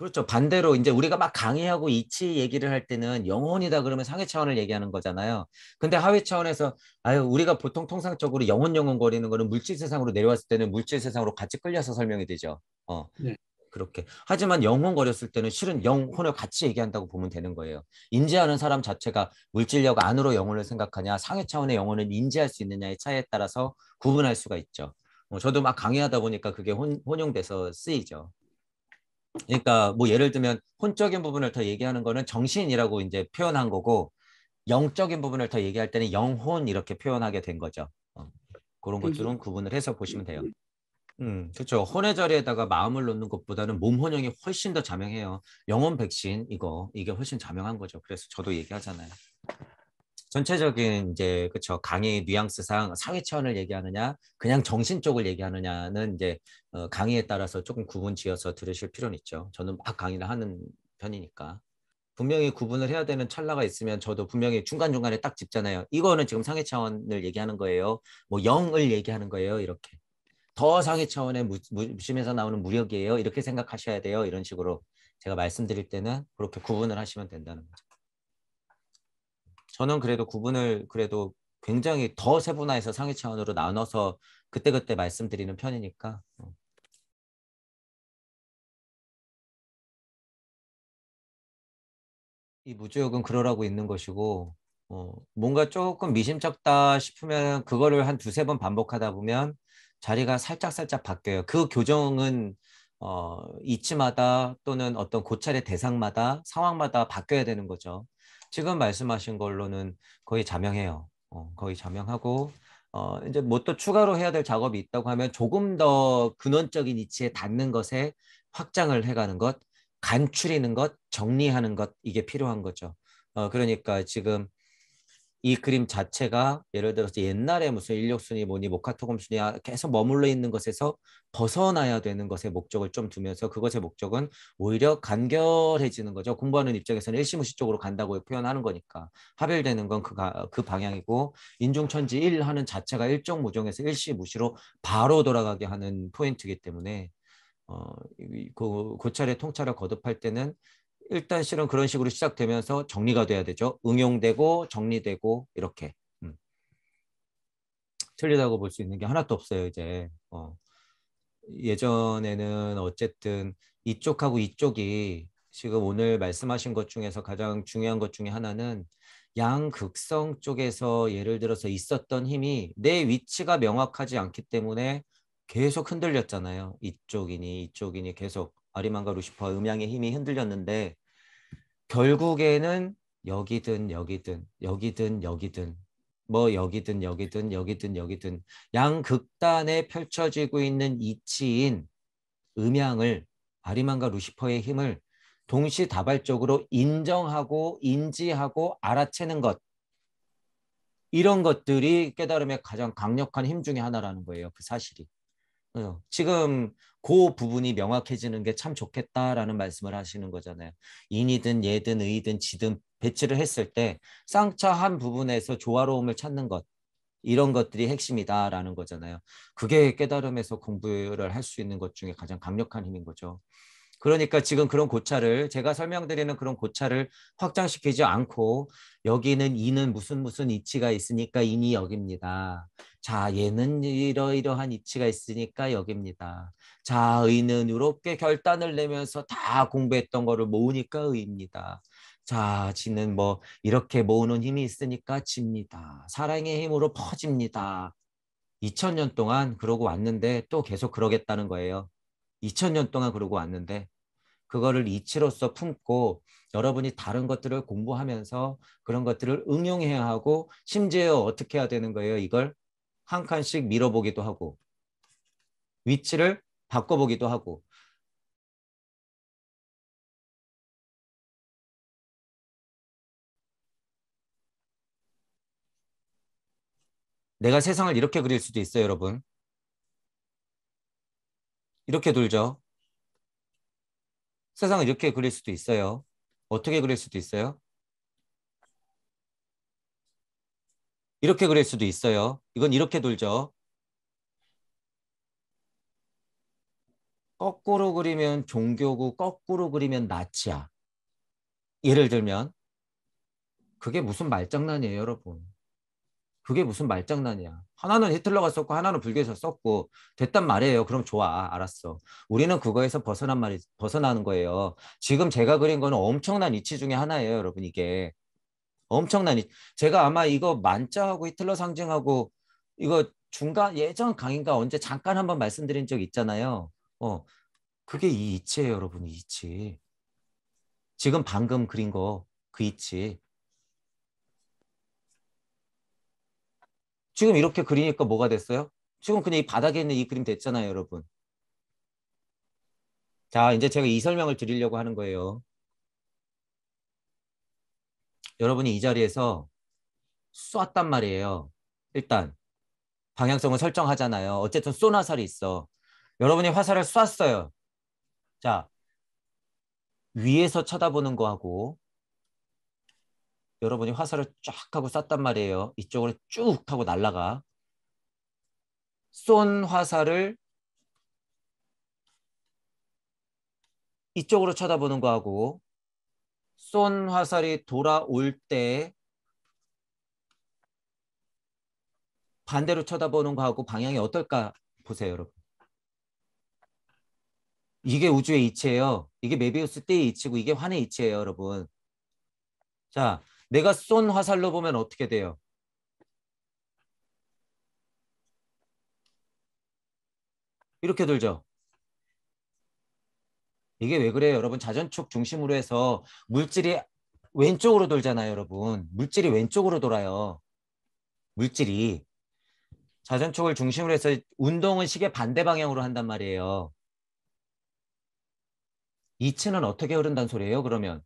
그렇죠. 반대로 이제 우리가 막 강의하고 이치 얘기를 할 때는 영혼이다 그러면 상해 차원을 얘기하는 거잖아요. 근데 하위 차원에서 아유 우리가 보통 통상적으로 영혼 영혼 거리는 거는 물질 세상으로 내려왔을 때는 물질 세상으로 같이 끌려서 설명이 되죠. 어. 네. 그렇게. 하지만 영혼 거렸을 때는 실은 영혼을 같이 얘기한다고 보면 되는 거예요. 인지하는 사람 자체가 물질력 안으로 영혼을 생각하냐, 상해 차원의 영혼을 인지할 수 있느냐의 차이에 따라서 구분할 수가 있죠. 어, 저도 막 강의하다 보니까 그게 혼, 혼용돼서 쓰이죠. 그러니까 뭐 예를 들면 혼적인 부분을 더 얘기하는 거는 정신이라고 이제 표현한 거고 영적인 부분을 더 얘기할 때는 영혼 이렇게 표현하게 된 거죠. 어, 그런 것들은 구분을 해서 보시면 돼요. 음, 그렇죠. 혼의 자리에다가 마음을 놓는 것보다는 몸 혼용이 훨씬 더 자명해요. 영혼 백신 이거 이게 훨씬 자명한 거죠. 그래서 저도 얘기하잖아요. 전체적인 이제 그쵸 강의 뉘앙스상 상위 차원을 얘기하느냐 그냥 정신 쪽을 얘기하느냐는 이제 어, 강의에 따라서 조금 구분 지어서 들으실 필요는 있죠. 저는 막 강의를 하는 편이니까 분명히 구분을 해야 되는 찰나가 있으면 저도 분명히 중간 중간에 딱 짚잖아요. 이거는 지금 상위 차원을 얘기하는 거예요. 뭐 영을 얘기하는 거예요. 이렇게 더 상위 차원의 무, 무심에서 나오는 무력이에요. 이렇게 생각하셔야 돼요. 이런 식으로 제가 말씀드릴 때는 그렇게 구분을 하시면 된다는 거죠. 저는 그래도 구분을 그래도 굉장히 더 세분화해서 상위 차원으로 나눠서 그때그때 말씀드리는 편이니까 어. 이 무주역은 그러라고 있는 것이고 어, 뭔가 조금 미심쩍다 싶으면 그거를 한 두세 번 반복하다 보면 자리가 살짝살짝 바뀌어요. 그 교정은 어, 이치마다 또는 어떤 고찰의 대상마다 상황마다 바뀌어야 되는 거죠. 지금 말씀하신 걸로는 거의 자명해요. 어, 거의 자명하고 어, 이제 뭐 또 추가로 해야 될 작업이 있다고 하면 조금 더 근원적인 이치에 닿는 것에 확장을 해가는 것, 간추리는 것, 정리하는 것 이게 필요한 거죠. 어, 그러니까 지금 이 그림 자체가 예를 들어서 옛날에 무슨 인력순위 뭐니 모카토금순위 계속 머물러 있는 것에서 벗어나야 되는 것의 목적을 좀 두면서 그것의 목적은 오히려 간결해지는 거죠. 공부하는 입장에서는 일시무시 쪽으로 간다고 표현하는 거니까 하별되는 건 그 그 방향이고 인중천지 일 하는 자체가 일종 무종에서 일시무시로 바로 돌아가게 하는 포인트이기 때문에 어, 그 고찰의 통찰을 거듭할 때는 일단 실은 그런 식으로 시작되면서 정리가 돼야 되죠. 응용되고 정리되고 이렇게 음. 틀리다고 볼 수 있는 게 하나도 없어요. 이제 어. 예전에는 어쨌든 이쪽하고 이쪽이 지금 오늘 말씀하신 것 중에서 가장 중요한 것 중에 하나는 양극성 쪽에서 예를 들어서 있었던 힘이 내 위치가 명확하지 않기 때문에 계속 흔들렸잖아요. 이쪽이니 이쪽이니 계속 아리만과 루시퍼 음양의 힘이 흔들렸는데 결국에는 여기든 여기든 여기든 여기든 뭐 여기든 여기든 여기든 여기든 양 극단에 펼쳐지고 있는 이치인 음양을 아리만과 루시퍼의 힘을 동시다발적으로 인정하고 인지하고 알아채는 것 이런 것들이 깨달음의 가장 강력한 힘 중에 하나라는 거예요. 그 사실이. 어, 지금 그 부분이 명확해지는 게 참 좋겠다라는 말씀을 하시는 거잖아요. 인이든 예든 의든 지든 배치를 했을 때 쌍차 한 부분에서 조화로움을 찾는 것 이런 것들이 핵심이다라는 거잖아요. 그게 깨달음에서 공부를 할 수 있는 것 중에 가장 강력한 힘인 거죠. 그러니까 지금 그런 고찰을 제가 설명드리는 그런 고찰을 확장시키지 않고 여기는 이는 무슨 무슨 이치가 있으니까 인이 여기입니다. 자 얘는 이러이러한 이치가 있으니까 여기입니다. 자 의는 이렇게 결단을 내면서 다 공부했던 거를 모으니까 의입니다. 자, 지는 뭐 이렇게 모으는 힘이 있으니까 집니다. 사랑의 힘으로 퍼집니다. 2000년 동안 그러고 왔는데 또 계속 그러겠다는 거예요. 2000년 동안 그러고 왔는데 그거를 이치로서 품고 여러분이 다른 것들을 공부하면서 그런 것들을 응용해야 하고 심지어 어떻게 해야 되는 거예요? 이걸 한 칸씩 밀어보기도 하고 위치를 바꿔보기도 하고 내가 세상을 이렇게 그릴 수도 있어요, 여러분. 이렇게 돌죠. 세상을 이렇게 그릴 수도 있어요. 어떻게 그릴 수도 있어요? 이렇게 그릴 수도 있어요. 이건 이렇게 돌죠. 거꾸로 그리면 종교고 거꾸로 그리면 나치야. 예를 들면 그게 무슨 말장난이에요, 여러분. 그게 무슨 말장난이야. 하나는 히틀러가 썼고 하나는 불교에서 썼고 됐단 말이에요. 그럼 좋아. 알았어. 우리는 그거에서 벗어난 말이 벗어나는 거예요. 지금 제가 그린 거는 엄청난 이치 중에 하나예요, 여러분 이게. 엄청난 이 제가 아마 이거 만자하고 히틀러 상징하고 이거 중간 예전 강인가 언제 잠깐 한번 말씀드린 적 있잖아요. 어. 그게 이 이치예요, 여러분. 이 이치. 지금 방금 그린 거 그 이치. 지금 이렇게 그리니까 뭐가 됐어요? 지금 그냥 이 바닥에 있는 이 그림 됐잖아요, 여러분. 자, 이제 제가 이 설명을 드리려고 하는 거예요. 여러분이 이 자리에서 쐈단 말이에요. 일단 방향성을 설정하잖아요. 어쨌든 쏜 화살이 있어. 여러분이 화살을 쐈어요. 자, 위에서 쳐다보는 거하고 여러분이 화살을 쫙 하고 쐈단 말이에요. 이쪽으로 쭉 하고 날아가. 쏜 화살을 이쪽으로 쳐다보는 거하고 쏜 화살이 돌아올 때 반대로 쳐다보는 거하고 방향이 어떨까 보세요, 여러분. 이게 우주의 이치예요. 이게 메비우스 띠의 이치고 이게 환의 이치예요, 여러분. 자, 내가 쏜 화살로 보면 어떻게 돼요? 이렇게 돌죠. 이게 왜 그래요, 여러분? 자전축 중심으로 해서 물질이 왼쪽으로 돌잖아요, 여러분. 물질이 왼쪽으로 돌아요. 물질이. 자전축을 중심으로 해서 운동은 시계 반대 방향으로 한단 말이에요. 이치는 어떻게 흐른다는 소리예요, 그러면?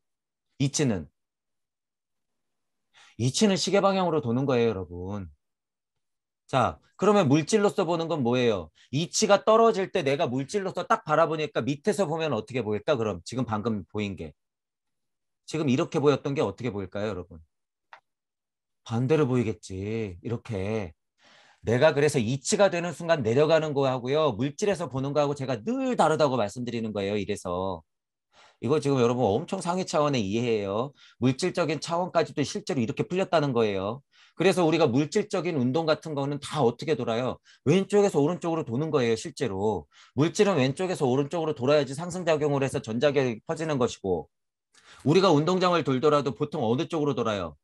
이치는 이치는 시계 방향으로 도는 거예요, 여러분. 자, 그러면 물질로서 보는 건 뭐예요? 이치가 떨어질 때 내가 물질로서 딱 바라보니까 밑에서 보면 어떻게 보일까? 그럼 지금 방금 보인 게. 지금 이렇게 보였던 게 어떻게 보일까요, 여러분? 반대로 보이겠지. 이렇게. 내가 그래서 이치가 되는 순간 내려가는 거하고요. 물질에서 보는 거하고 제가 늘 다르다고 말씀드리는 거예요. 이래서. 이거 지금 여러분 엄청 상위 차원의 이해예요. 물질적인 차원까지도 실제로 이렇게 풀렸다는 거예요. 그래서 우리가 물질적인 운동 같은 거는 다 어떻게 돌아요? 왼쪽에서 오른쪽으로 도는 거예요, 실제로. 물질은 왼쪽에서 오른쪽으로 돌아야지 상승작용을 해서 전자격이 퍼지는 것이고 우리가 운동장을 돌더라도 보통 어느 쪽으로 돌아요?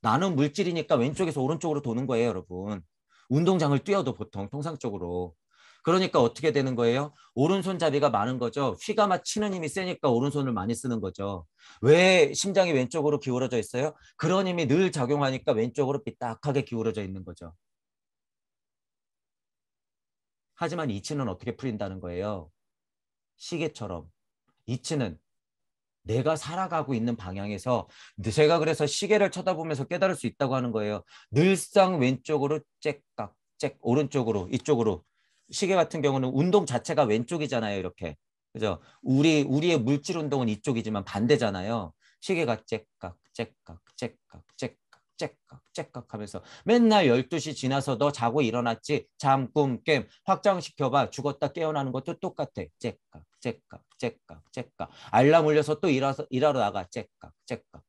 나는 물질이니까 왼쪽에서 오른쪽으로 도는 거예요, 여러분. 운동장을 뛰어도 보통 통상적으로. 그러니까 어떻게 되는 거예요? 오른손잡이가 많은 거죠. 휘가 맞히는 힘이 세니까 오른손을 많이 쓰는 거죠. 왜 심장이 왼쪽으로 기울어져 있어요? 그런 힘이 늘 작용하니까 왼쪽으로 삐딱하게 기울어져 있는 거죠. 하지만 이치는 어떻게 풀린다는 거예요? 시계처럼. 이치는 내가 살아가고 있는 방향에서 제가 그래서 시계를 쳐다보면서 깨달을 수 있다고 하는 거예요. 늘상 왼쪽으로 째깍 째 오른쪽으로 이쪽으로 시계 같은 경우는 운동 자체가 왼쪽이잖아요. 이렇게. 그죠? 우리 우리의 물질 운동은 이쪽이지만 반대잖아요. 시계가 째깍 째깍 째깍 째깍 째깍 째깍 하면서 맨날 12시 지나서 너 자고 일어났지? 잠, 꿈, 게임 확장시켜 봐. 죽었다 깨어나는 것도 똑같아. 째깍 째깍 째깍 째깍 알람 울려서 또 일어서, 일하러 나가. 째깍 째깍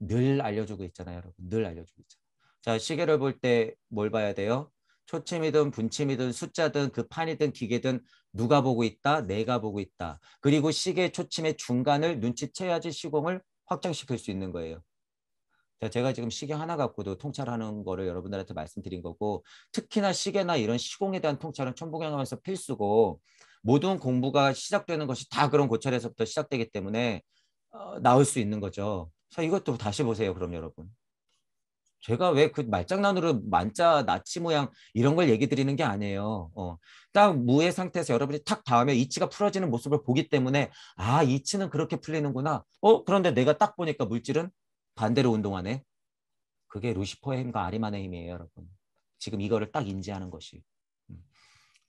늘 알려주고 있잖아요. 여러분. 늘 알려주고 있잖아요. 자 시계를 볼 때 뭘 봐야 돼요? 초침이든 분침이든 숫자든 그 판이든 기계든 누가 보고 있다? 내가 보고 있다. 그리고 시계 초침의 중간을 눈치채야지 시공을 확장시킬 수 있는 거예요. 제가 지금 시계 하나 갖고도 통찰하는 거를 여러분들한테 말씀드린 거고 특히나 시계나 이런 시공에 대한 통찰은 천부경험에서 필수고 모든 공부가 시작되는 것이 다 그런 고찰에서부터 시작되기 때문에 어, 나올 수 있는 거죠. 자 이것도 다시 보세요. 그럼 여러분. 제가 왜 그 말장난으로 만자 나치 모양 이런 걸 얘기 드리는 게 아니에요. 어. 딱 무의 상태에서 여러분이 탁 닿으면 이치가 풀어지는 모습을 보기 때문에 아 이치는 그렇게 풀리는구나. 어 그런데 내가 딱 보니까 물질은 반대로 운동하네. 그게 루시퍼의 힘과 아리만의 힘이에요, 여러분. 지금 이거를 딱 인지하는 것이. 음.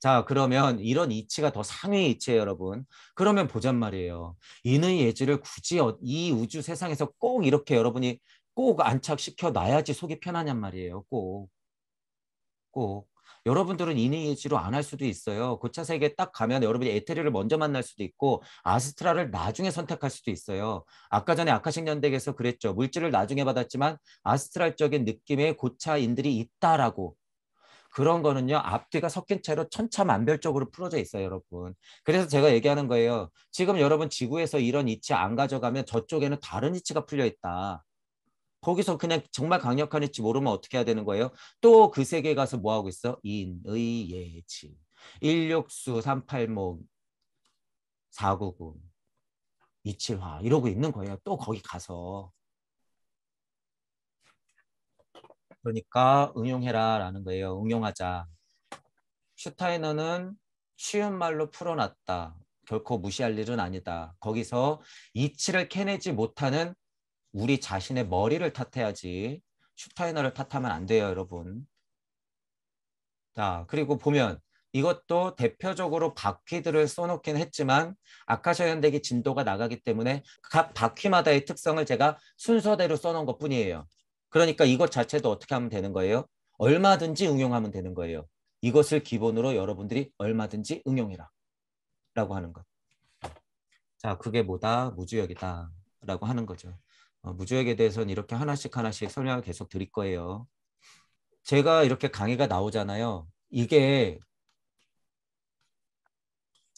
자 그러면 이런 이치가 더 상위 이치예요 여러분 그러면 보잔 말이에요 인의 예지를 굳이 어, 이 우주 세상에서 꼭 이렇게 여러분이 꼭 안착시켜 놔야지 속이 편하냔 말이에요. 꼭. 꼭. 여러분들은 이니지로 안 할 수도 있어요. 고차 세계 딱 가면 여러분이 에테리를 먼저 만날 수도 있고 아스트라를 나중에 선택할 수도 있어요. 아까 전에 아카식 연대에서 그랬죠. 물질을 나중에 받았지만 아스트랄적인 느낌의 고차인들이 있다라고. 그런 거는요 앞뒤가 섞인 채로 천차만별적으로 풀어져 있어요 여러분 그래서 제가 얘기하는 거예요 지금 여러분 지구에서 이런 이치 안 가져가면 저쪽에는 다른 이치가 풀려 있다 거기서 그냥 정말 강력한 이치 모르면 어떻게 해야 되는 거예요 또 그 세계에 가서 뭐 하고 있어 인의 예치 169 380 499 이치화 이러고 있는 거예요 또 거기 가서 그러니까 응용해라라는 거예요. 응용하자. 슈타이너는 쉬운 말로 풀어놨다. 결코 무시할 일은 아니다. 거기서 이치를 캐내지 못하는 우리 자신의 머리를 탓해야지 슈타이너를 탓하면 안 돼요, 여러분. 자, 그리고 보면 이것도 대표적으로 바퀴들을 써놓긴 했지만 아카샤 현대기 진도가 나가기 때문에 각 바퀴마다의 특성을 제가 순서대로 써놓은 것 뿐이에요. 그러니까 이것 자체도 어떻게 하면 되는 거예요? 얼마든지 응용하면 되는 거예요. 이것을 기본으로 여러분들이 얼마든지 응용해라. 라고 하는 것. 자, 그게 뭐다? 무주역이다. 라고 하는 거죠. 어, 무주역에 대해서는 이렇게 하나씩 하나씩 설명을 계속 드릴 거예요. 제가 이렇게 강의가 나오잖아요. 이게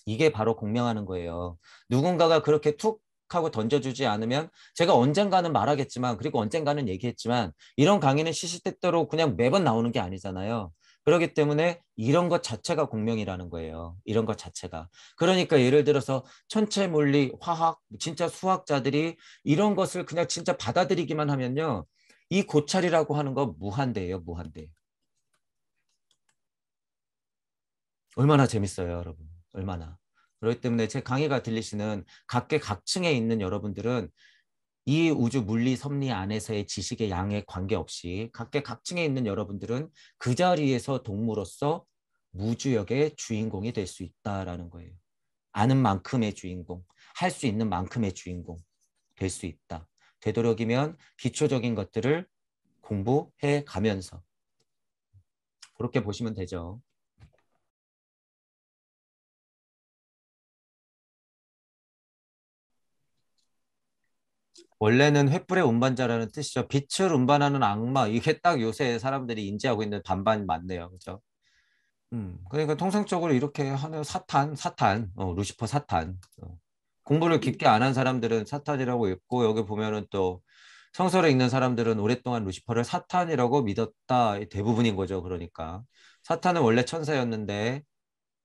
이게 바로 공명하는 거예요. 누군가가 그렇게 툭 하고 던져주지 않으면 제가 언젠가는 말하겠지만 그리고 언젠가는 얘기했지만 이런 강의는 시시때때로 그냥 매번 나오는 게 아니잖아요. 그렇기 때문에 이런 것 자체가 공명이라는 거예요. 이런 것 자체가. 그러니까 예를 들어서 천체 물리, 화학, 진짜 수학자들이 이런 것을 그냥 진짜 받아들이기만 하면요. 이 고찰이라고 하는 거 무한대예요. 무한대. 얼마나 재밌어요, 여러분. 얼마나. 그렇기 때문에 제 강의가 들리시는 각계 각층에 있는 여러분들은 이 우주 물리 섭리 안에서의 지식의 양에 관계없이 각계각층에 있는 여러분들은 그 자리에서 동물로서 무주역의 주인공이 될 수 있다라는 거예요. 아는 만큼의 주인공, 할 수 있는 만큼의 주인공 될 수 있다. 되도록이면 기초적인 것들을 공부해 가면서 그렇게 보시면 되죠. 원래는 횃불의 운반자라는 뜻이죠. 빛을 운반하는 악마 이게 딱 요새 사람들이 인지하고 있는 반반 맞네요, 그렇죠? 음, 그러니까 통상적으로 이렇게 하는 사탄, 사탄, 어, 루시퍼 사탄. 어. 공부를 깊게 안 한 사람들은 사탄이라고 읽고 여기 보면은 또 성서를 읽는 사람들은 오랫동안 루시퍼를 사탄이라고 믿었다 대부분인 거죠. 그러니까 사탄은 원래 천사였는데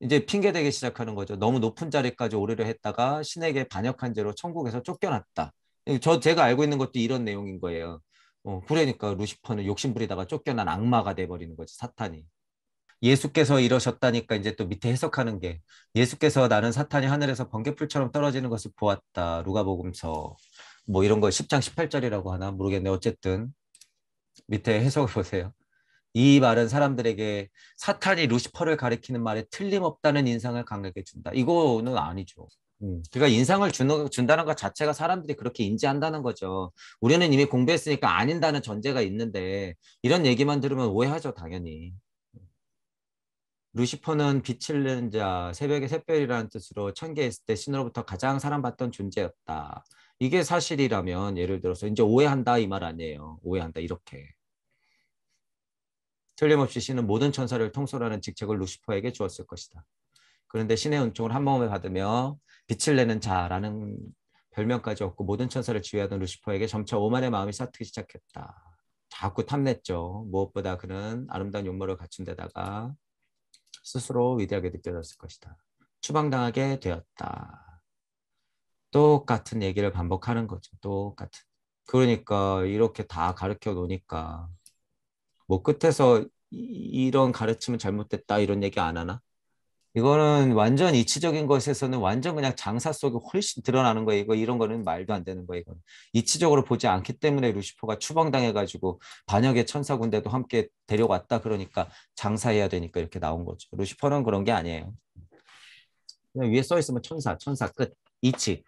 이제 핑계 대기 시작하는 거죠. 너무 높은 자리까지 오르려 했다가 신에게 반역한 죄로 천국에서 쫓겨났다. 저 제가 알고 있는 것도 이런 내용인 거예요. 어, 그러니까 루시퍼는 욕심부리다가 쫓겨난 악마가 돼버리는 거지 사탄이. 예수께서 이러셨다니까 이제 또 밑에 해석하는 게 예수께서 나는 사탄이 하늘에서 번개풀처럼 떨어지는 것을 보았다. 누가복음서 뭐 이런 거 10장 18절이라고 하나 모르겠네. 어쨌든 밑에 해석을 보세요. 이 말은 사람들에게 사탄이 루시퍼를 가리키는 말에 틀림없다는 인상을 강하게 준다. 이거는 아니죠. 음, 그러니까 인상을 주는, 준다는 것 자체가 사람들이 그렇게 인지한다는 거죠. 우리는 이미 공부했으니까 아닌다는 전제가 있는데 이런 얘기만 들으면 오해하죠, 당연히. 루시퍼는 빛을 내는 자, 새벽의 샛별이라는 뜻으로 천개했을 때 신으로부터 가장 사랑받던 존재였다. 이게 사실이라면 예를 들어서 이제 오해한다 이 말 아니에요. 오해한다 이렇게. 틀림없이 신은 모든 천사를 통솔하는 직책을 루시퍼에게 주었을 것이다. 그런데 신의 은총을 한 몸에 받으며 빛을 내는 자라는 별명까지 얻고 모든 천사를 지휘하던 루시퍼에게 점차 오만의 마음이 싹트기 시작했다. 자꾸 탐냈죠. 무엇보다 그는 아름다운 용모를 갖춘 데다가 스스로 위대하게 느껴졌을 것이다. 추방당하게 되었다. 똑같은 얘기를 반복하는 거죠. 똑같은. 그러니까 이렇게 다 가르쳐 놓으니까 뭐 끝에서 이런 가르침은 잘못됐다 이런 얘기 안 하나? 이거는 완전 이치적인 것에서는 완전 그냥 장사 속에 훨씬 드러나는 거예요. 이거 이런 거는 말도 안 되는 거예요. 이건 이치적으로 보지 않기 때문에 루시퍼가 추방당해가지고 반역의 천사 군대도 함께 데려왔다 그러니까 장사해야 되니까 이렇게 나온 거죠. 루시퍼는 그런 게 아니에요. 그냥 위에 써 있으면 천사, 천사 끝. 이치.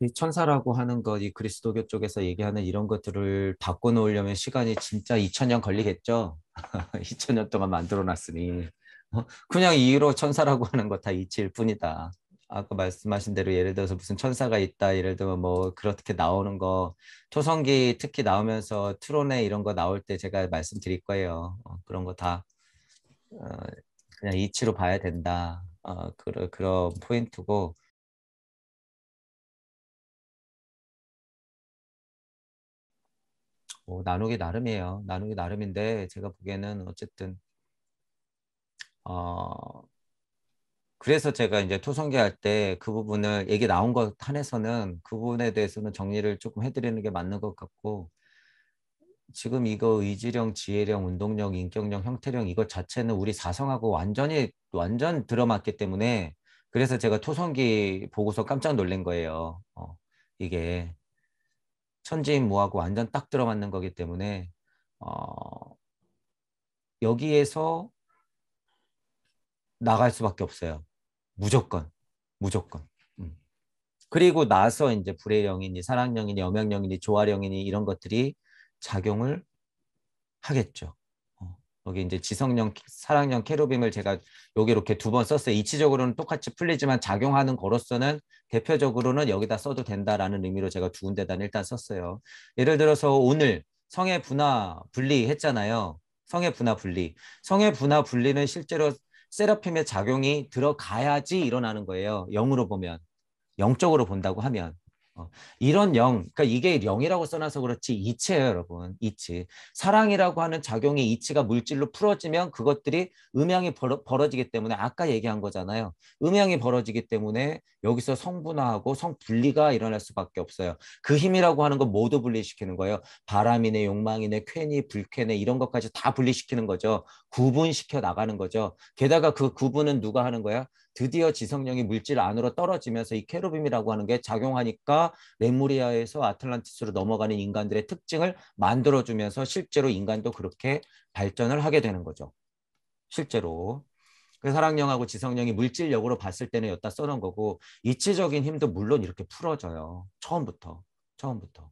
이 천사라고 하는 것, 이 그리스도교 쪽에서 얘기하는 이런 것들을 바꿔놓으려면 시간이 진짜 2000년 걸리겠죠. 2000년 동안 만들어놨으니 어? 그냥 이로 천사라고 하는 거 다 이치일 뿐이다. 아까 말씀하신 대로 예를 들어서 무슨 천사가 있다 예를 들면 뭐 그렇게 나오는 거 토성기 특히 나오면서 트론에 이런 거 나올 때 제가 말씀드릴 거예요. 어, 그런 거 다 어, 그냥 이치로 봐야 된다. 어, 그런 그런 포인트고 뭐 나누기 나름이에요. 나누기 나름인데 제가 보기에는 어쨌든 어 그래서 제가 이제 토성기 할때 그 부분을 얘기 나온 것 한해서는 그 부분에 대해서는 정리를 조금 해드리는 게 맞는 것 같고 지금 이거 의지령, 지혜령, 운동력, 인격력, 형태령 이것 자체는 우리 사성하고 완전히 완전 들어맞기 때문에 그래서 제가 토성기 보고서 깜짝 놀란 거예요. 어, 이게 천지인 무하고 완전 딱 들어맞는 거기 때문에 어, 여기에서 나갈 수밖에 없어요. 무조건, 무조건. 음. 그리고 나서 이제 불의 영이니 사랑 영이니 염영영이니 조화 영이니 이런 것들이 작용을 하겠죠. 어, 여기 이제 지성령, 사랑령, 캐로빔을 제가 여기 이렇게 두 번 썼어요. 이치적으로는 똑같이 풀리지만 작용하는 거로서는 대표적으로는 여기다 써도 된다라는 의미로 제가 두 군데다 일단 썼어요. 예를 들어서 오늘 성의 분화 분리 했잖아요. 성의 분화 분리. 성의 분화 분리는 실제로 세라핌의 작용이 들어가야지 일어나는 거예요. 영으로 보면. 영적으로 본다고 하면. 어, 이런 영, 그러니까 이게 영이라고 써놔서 그렇지 이치예요, 여러분. 이치. 사랑이라고 하는 작용이 이치가 물질로 풀어지면 그것들이 음양이 벌어, 벌어지기 때문에 아까 얘기한 거잖아요. 음양이 벌어지기 때문에 여기서 성분화하고 성분리가 일어날 수밖에 없어요. 그 힘이라고 하는 거 모두 분리시키는 거예요. 바람이네, 욕망이네, 쾌니, 불쾌네 이런 것까지 다 분리시키는 거죠. 구분시켜 나가는 거죠. 게다가 그 구분은 누가 하는 거야? 드디어 지성령이 물질 안으로 떨어지면서 이 케루빔이라고 하는 게 작용하니까 레무리아에서 아틀란티스로 넘어가는 인간들의 특징을 만들어주면서 실제로 인간도 그렇게 발전을 하게 되는 거죠. 실제로. 그 사랑령하고 지성령이 물질력으로 봤을 때는 여기다 써놓은 거고 이치적인 힘도 물론 이렇게 풀어져요. 처음부터. 처음부터.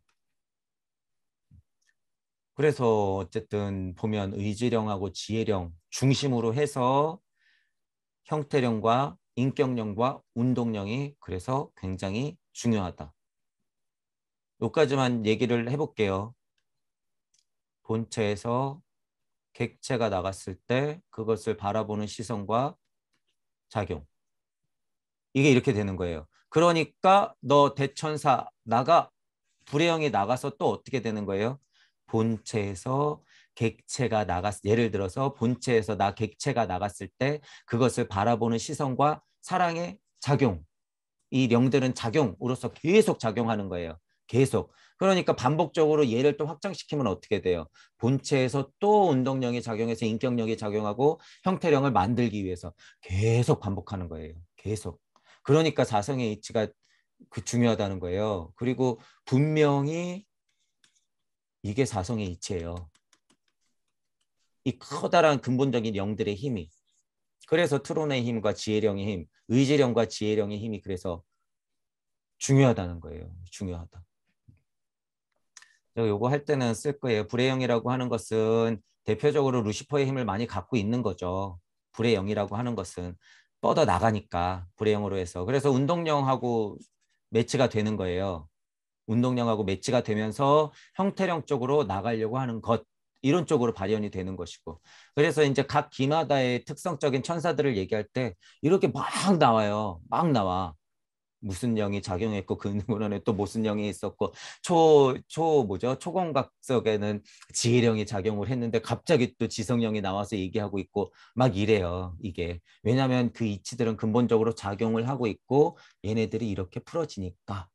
그래서 어쨌든 보면 의지령하고 지혜령 중심으로 해서 형태령과 인격령과 운동령이 그래서 굉장히 중요하다. 여기까지만 얘기를 해볼게요. 본체에서 객체가 나갔을 때 그것을 바라보는 시선과 작용. 이게 이렇게 되는 거예요. 그러니까 너 대천사 나가 불의 영이 나가서 또 어떻게 되는 거예요? 본체에서 객체가 나갔 예를 들어서 본체에서 나 객체가 나갔을 때 그것을 바라보는 시선과 사랑의 작용 이 영들은 작용으로서 계속 작용하는 거예요. 계속. 그러니까 반복적으로 얘를 또 확장시키면 어떻게 돼요? 본체에서 또 운동력이 작용해서 인격력이 작용하고 형태령을 만들기 위해서 계속 반복하는 거예요. 계속. 그러니까 사성의 이치가 그 중요하다는 거예요. 그리고 분명히 이게 사성의 이치예요. 이 커다란 근본적인 영들의 힘이 그래서 트론의 힘과 지혜령의 힘, 의지령과 지혜령의 힘이 그래서 중요하다는 거예요. 중요하다. 요거 할 때는 쓸 거예요. 불의 영이라고 하는 것은 대표적으로 루시퍼의 힘을 많이 갖고 있는 거죠. 불의 영이라고 하는 것은 뻗어 나가니까 불의 영으로 해서 그래서 운동령하고 매치가 되는 거예요. 운동량하고 매치가 되면서 형태령 쪽으로 나가려고 하는 것 이런 쪽으로 발현이 되는 것이고. 그래서 이제 각 기마다의 특성적인 천사들을 얘기할 때 이렇게 막 나와요. 막 나와. 무슨 영이 작용했고 그 누구는 또 무슨 영이 있었고. 초 초 뭐죠? 초공각석에는 지혜령이 작용을 했는데 갑자기 또 지성령이 나와서 얘기하고 있고 막 이래요 이게. 왜냐하면 그 이치들은 근본적으로 작용을 하고 있고 얘네들이 이렇게 풀어지니까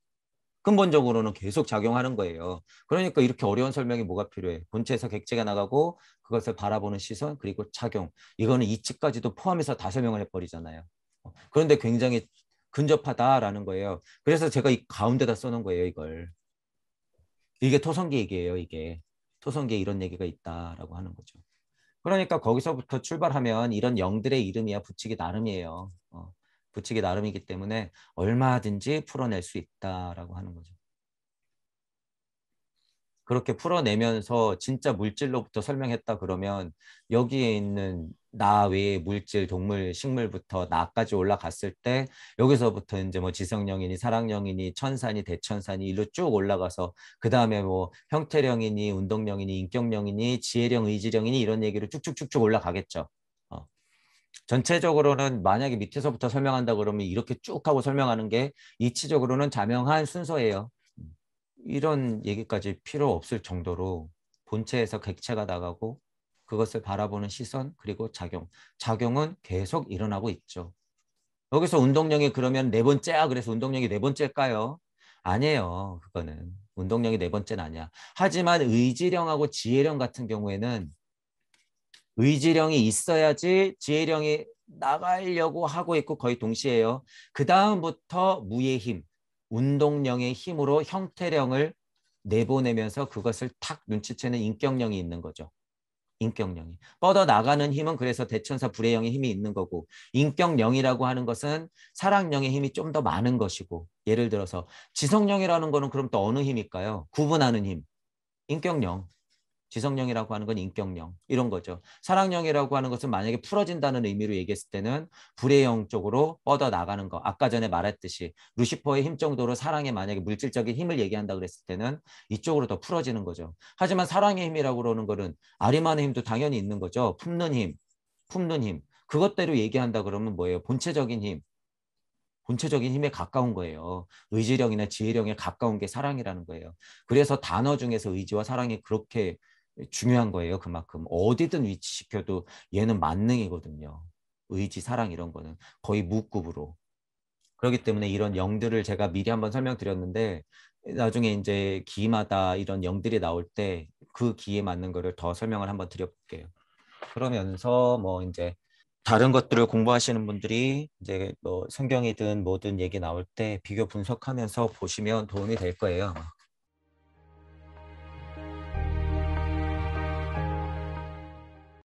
근본적으로는 계속 작용하는 거예요. 그러니까 이렇게 어려운 설명이 뭐가 필요해? 본체에서 객체가 나가고 그것을 바라보는 시선 그리고 작용. 이거는 이치까지도 포함해서 다 설명을 해버리잖아요. 어, 그런데 굉장히 근접하다라는 거예요. 그래서 제가 이 가운데다 써놓은 거예요, 이걸. 이게 토성기 얘기예요, 이게. 토성기에 이런 얘기가 있다라고 하는 거죠. 그러니까 거기서부터 출발하면 이런 영들의 이름이야 붙이기 나름이에요. 어. 붙이기 나름이기 때문에 얼마든지 풀어낼 수 있다라고 하는 거죠. 그렇게 풀어내면서 진짜 물질로부터 설명했다 그러면 여기에 있는 나 외의 물질, 동물, 식물부터 나까지 올라갔을 때 여기서부터 이제 뭐 지성령이니 사랑령이니 천사니 대천사니 일로 쭉 올라가서 그 다음에 뭐 형태령이니 운동령이니 인격령이니 지혜령, 의지령이니 이런 얘기로 쭉쭉쭉쭉 올라가겠죠. 어. 전체적으로는 만약에 밑에서부터 설명한다 그러면 이렇게 쭉 하고 설명하는 게 이치적으로는 자명한 순서예요. 이런 얘기까지 필요 없을 정도로 본체에서 객체가 나가고 그것을 바라보는 시선 그리고 작용. 작용은 계속 일어나고 있죠. 여기서 운동량이 그러면 네 번째야 그래서 운동량이 네 번째일까요? 아니에요. 그거는 운동량이 네 번째는 아니야. 하지만 의지령하고 지혜령 같은 경우에는 의지령이 있어야지 지혜령이 나가려고 하고 있고 거의 동시에요. 그 다음부터 무의 힘, 운동령의 힘으로 형태령을 내보내면서 그것을 탁 눈치채는 인격령이 있는 거죠. 인격령이. 뻗어 나가는 힘은 그래서 대천사 불의 영의 힘이 있는 거고 인격령이라고 하는 것은 사랑령의 힘이 좀 더 많은 것이고 예를 들어서 지성령이라는 거는 그럼 또 어느 힘일까요? 구분하는 힘. 인격령. 지성령이라고 하는 건 인격령 이런 거죠. 사랑령이라고 하는 것은 만약에 풀어진다는 의미로 얘기했을 때는 불의 영 쪽으로 뻗어 나가는 거. 아까 전에 말했듯이 루시퍼의 힘 정도로 사랑의 만약에 물질적인 힘을 얘기한다 그랬을 때는 이쪽으로 더 풀어지는 거죠. 하지만 사랑의 힘이라고 그러는 거는 아리만의 힘도 당연히 있는 거죠. 품는 힘, 품는 힘. 그것대로 얘기한다 그러면 뭐예요? 본체적인 힘. 본체적인 힘에 가까운 거예요. 의지력이나 지혜력에 가까운 게 사랑이라는 거예요. 그래서 단어 중에서 의지와 사랑이 그렇게 중요한 거예요. 그만큼 어디든 위치시켜도 얘는 만능이거든요. 의지, 사랑 이런 거는 거의 무급으로. 그렇기 때문에 이런 영들을 제가 미리 한번 설명드렸는데 나중에 이제 기마다 이런 영들이 나올 때 그 기에 맞는 거를 더 설명을 한번 드려볼게요. 그러면서 뭐 이제 다른 것들을 공부하시는 분들이 이제 뭐 성경이든 뭐든 얘기 나올 때 비교 분석하면서 보시면 도움이 될 거예요.